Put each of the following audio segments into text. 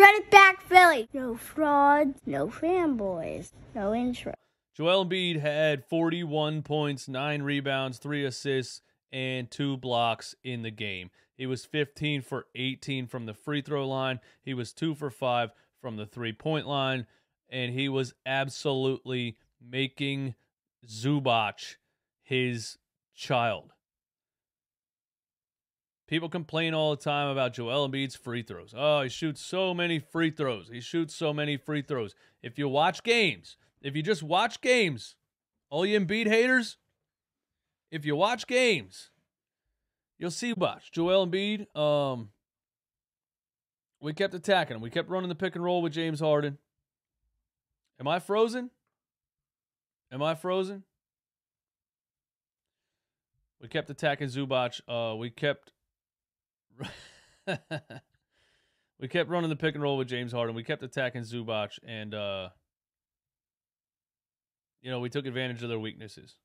Run it back, Philly. No frauds, no fanboys, no intro. Joel Embiid had 41 points, 9 rebounds, 3 assists, and 2 blocks in the game. He was 15 for 18 from the free throw line. He was 2 for 5 from the three point line. And he was absolutely making Zubac his child. People complain all the time about Joel Embiid's free throws. Oh, he shoots so many free throws. He shoots so many free throws. If you watch games, if you just watch games, all you Embiid haters, if you watch games, you'll see watch Joel Embiid. Um, we kept attacking him. We kept running the pick and roll with James Harden. Am I frozen? Am I frozen? We kept attacking Zubac. Uh, we kept we kept running the pick and roll with James Harden. We kept attacking Zubac, and uh, you know we took advantage of their weaknesses.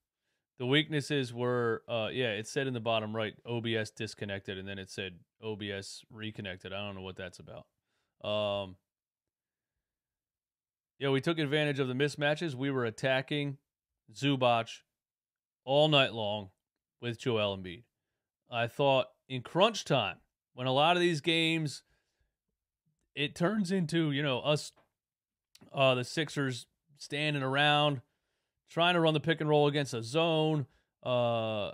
The weaknesses were, uh, yeah, it said in the bottom right, OBS disconnected, and then it said OBS reconnected. I don't know what that's about. Um, yeah, we took advantage of the mismatches. We were attacking Zubac all night long with Joel Embiid. I thought in crunch time, when a lot of these games, it turns into, you know, us, uh, the Sixers standing around – trying to run the pick and roll against a zone. Uh,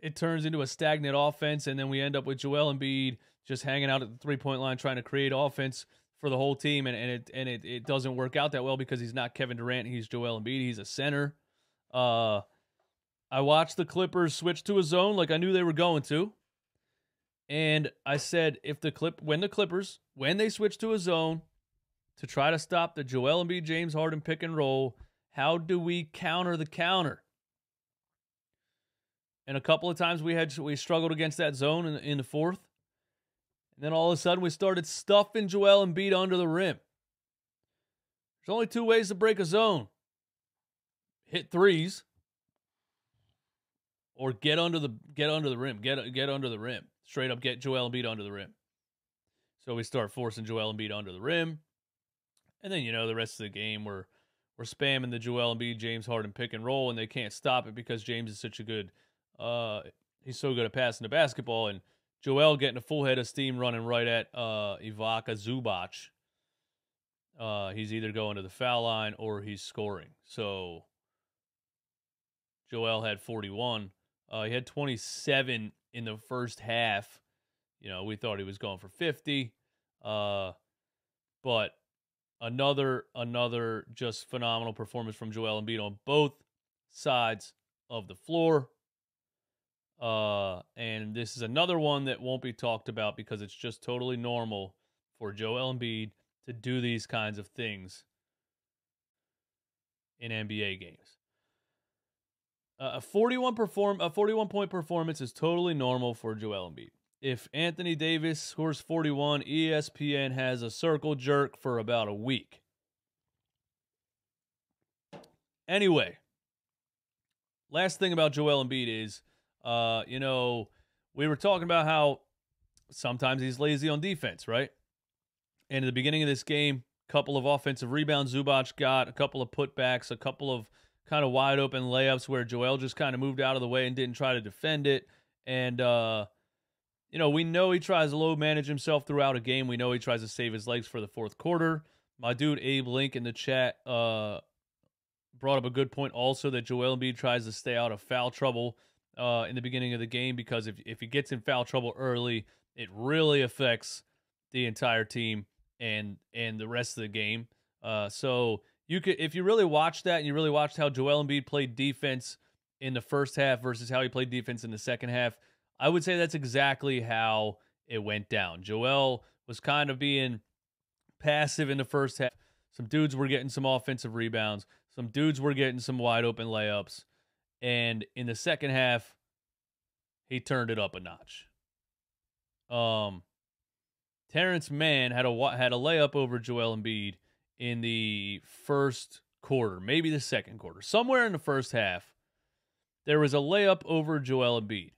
it turns into a stagnant offense, and then we end up with Joel Embiid just hanging out at the three point line trying to create offense for the whole team, and, and it and it, it doesn't work out that well because he's not Kevin Durant, he's Joel Embiid, he's a center. Uh, I watched the Clippers switch to a zone like I knew they were going to. And I said, if the clip when the Clippers, when they switch to a zone to try to stop the Joel Embiid James Harden pick and roll, how do we counter the counter? And a couple of times we had we struggled against that zone in, in the fourth. And then all of a sudden we started stuffing Joel Embiid under the rim. There's only two ways to break a zone. Hit threes or get under the get under the rim. Get get under the rim. Straight up get Joel Embiid under the rim. So we start forcing Joel Embiid under the rim. And then you know the rest of the game we're we're spamming the Joel Embiid, James Harden pick and roll, and they can't stop it because James is such a good, uh, he's so good at passing the basketball, and Joel getting a full head of steam running right at uh, Ivica Zubac. Uh, he's either going to the foul line or he's scoring. So Joel had 41. Uh, he had 27 in the first half. You know, we thought he was going for 50. Uh, but another another just phenomenal performance from Joel Embiid on both sides of the floor. Uh, and this is another one that won't be talked about because it's just totally normal for Joel Embiid to do these kinds of things in NBA games. Uh, a 41 perform a 41 point performance is totally normal for Joel Embiid if Anthony Davis scores 41, ESPN has a circle jerk for about a week. Anyway, last thing about Joel Embiid is, uh, you know, we were talking about how sometimes he's lazy on defense, right? And at the beginning of this game, a couple of offensive rebounds Zubac got, a couple of putbacks, a couple of kind of wide open layups where Joel just kind of moved out of the way and didn't try to defend it. And uh, you know, we know he tries to load manage himself throughout a game. We know he tries to save his legs for the fourth quarter. My dude Abe Link in the chat uh, brought up a good point also that Joel Embiid tries to stay out of foul trouble uh, in the beginning of the game because if, if he gets in foul trouble early, it really affects the entire team and and the rest of the game. Uh, so you could if you really watched that and you really watched how Joel Embiid played defense in the first half versus how he played defense in the second half, I would say that's exactly how it went down. Joel was kind of being passive in the first half. Some dudes were getting some offensive rebounds. Some dudes were getting some wide open layups. And in the second half, he turned it up a notch. Um, Terance Mann had a had a layup over Joel Embiid in the first quarter, maybe the second quarter, somewhere in the first half. There was a layup over Joel Embiid.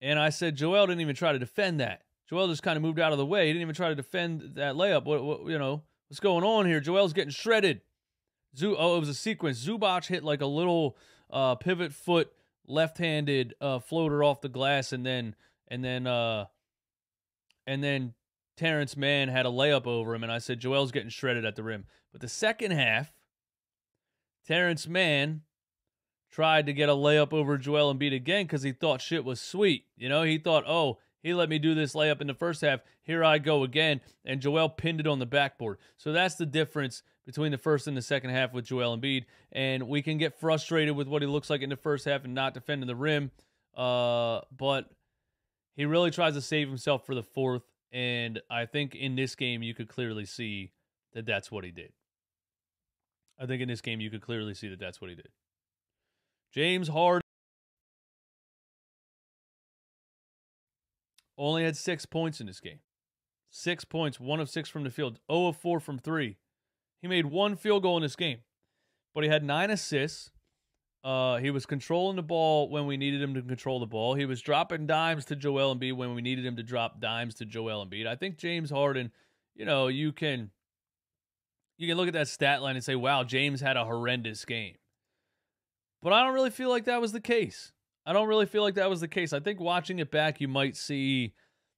And I said, Joel didn't even try to defend that. Joel just kind of moved out of the way. He didn't even try to defend that layup. What, what you know, what's going on here? Joel's getting shredded. Zoo, oh, it was a sequence. Zubac hit like a little uh, pivot foot left-handed uh, floater off the glass, and then and then uh, and then Terance Mann had a layup over him, and I said Joel's getting shredded at the rim. But the second half, Terance Mann tried to get a layup over Joel Embiid again because he thought shit was sweet. You know, he thought, oh, he let me do this layup in the first half. Here I go again. And Joel pinned it on the backboard. So that's the difference between the first and the second half with Joel Embiid. And we can get frustrated with what he looks like in the first half and not defending the rim. Uh, but he really tries to save himself for the fourth. And I think in this game, you could clearly see that that's what he did. I think in this game, you could clearly see that that's what he did. James Harden. Only had six points in this game. Six points, one of six from the field, 0 of 4 from three. He made one field goal in this game, but he had nine assists. Uh, he was controlling the ball when we needed him to control the ball. He was dropping dimes to Joel Embiid when we needed him to drop dimes to Joel Embiid. I think James Harden, you know, you can you can look at that stat line and say, "Wow, James had a horrendous game." But I don't really feel like that was the case. I don't really feel like that was the case. I think watching it back, you might see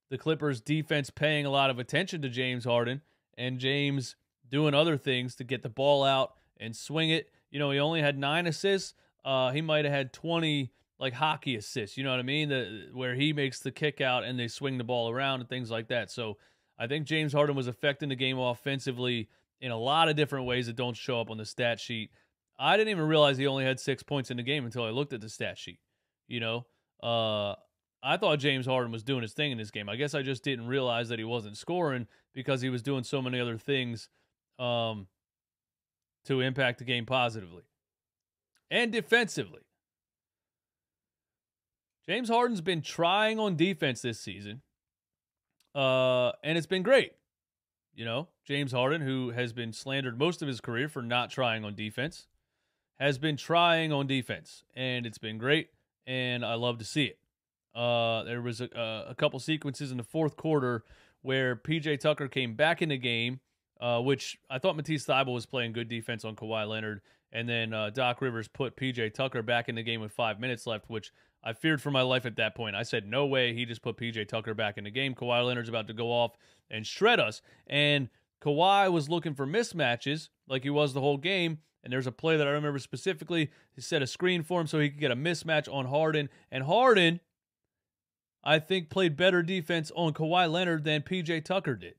the Clippers defense paying a lot of attention to James Harden and James doing other things to get the ball out and swing it. You know, he only had nine assists. Uh, he might have had 20 like hockey assists, you know what I mean? The, where he makes the kick out and they swing the ball around and things like that. So I think James Harden was affecting the game offensively in a lot of different ways that don't show up on the stat sheet. I didn't even realize he only had six points in the game until I looked at the stat sheet. You know, uh, I thought James Harden was doing his thing in this game. I guess I just didn't realize that he wasn't scoring because he was doing so many other things um, to impact the game positively and defensively. James Harden's been trying on defense this season, uh, and it's been great. You know, James Harden, who has been slandered most of his career for not trying on defense, has been trying on defense, and it's been great and I love to see it. Uh, there was a, a couple sequences in the fourth quarter where PJ Tucker came back in the game, uh, which I thought Matisse Thybulle was playing good defense on Kawhi Leonard, and then uh, Doc Rivers put PJ Tucker back in the game with five minutes left, which I feared for my life at that point. I said, no way, he just put PJ Tucker back in the game. Kawhi Leonard's about to go off and shred us, and Kawhi was looking for mismatches like he was the whole game, and there's a play that I remember specifically. He set a screen for him so he could get a mismatch on Harden. And Harden, I think, played better defense on Kawhi Leonard than PJ Tucker did.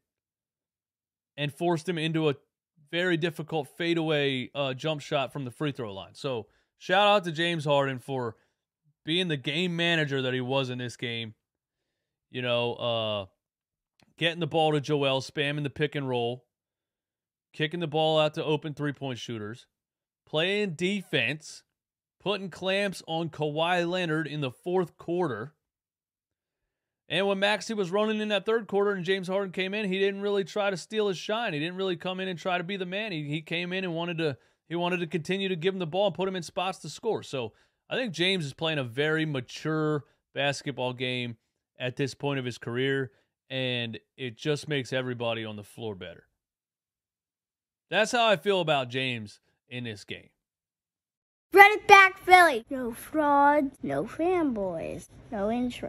And forced him into a very difficult fadeaway uh, jump shot from the free throw line. So shout out to James Harden for being the game manager that he was in this game. You know, uh, getting the ball to Joel, spamming the pick and roll kicking the ball out to open three point shooters, playing defense, putting clamps on Kawhi Leonard in the fourth quarter. And when Maxey was running in that third quarter and James Harden came in, he didn't really try to steal his shine. He didn't really come in and try to be the man. He, he came in and wanted to he wanted to continue to give him the ball and put him in spots to score. So I think James is playing a very mature basketball game at this point of his career, and it just makes everybody on the floor better. That's how I feel about James in this game. Run it back, Philly. No frauds, no fanboys, no intro.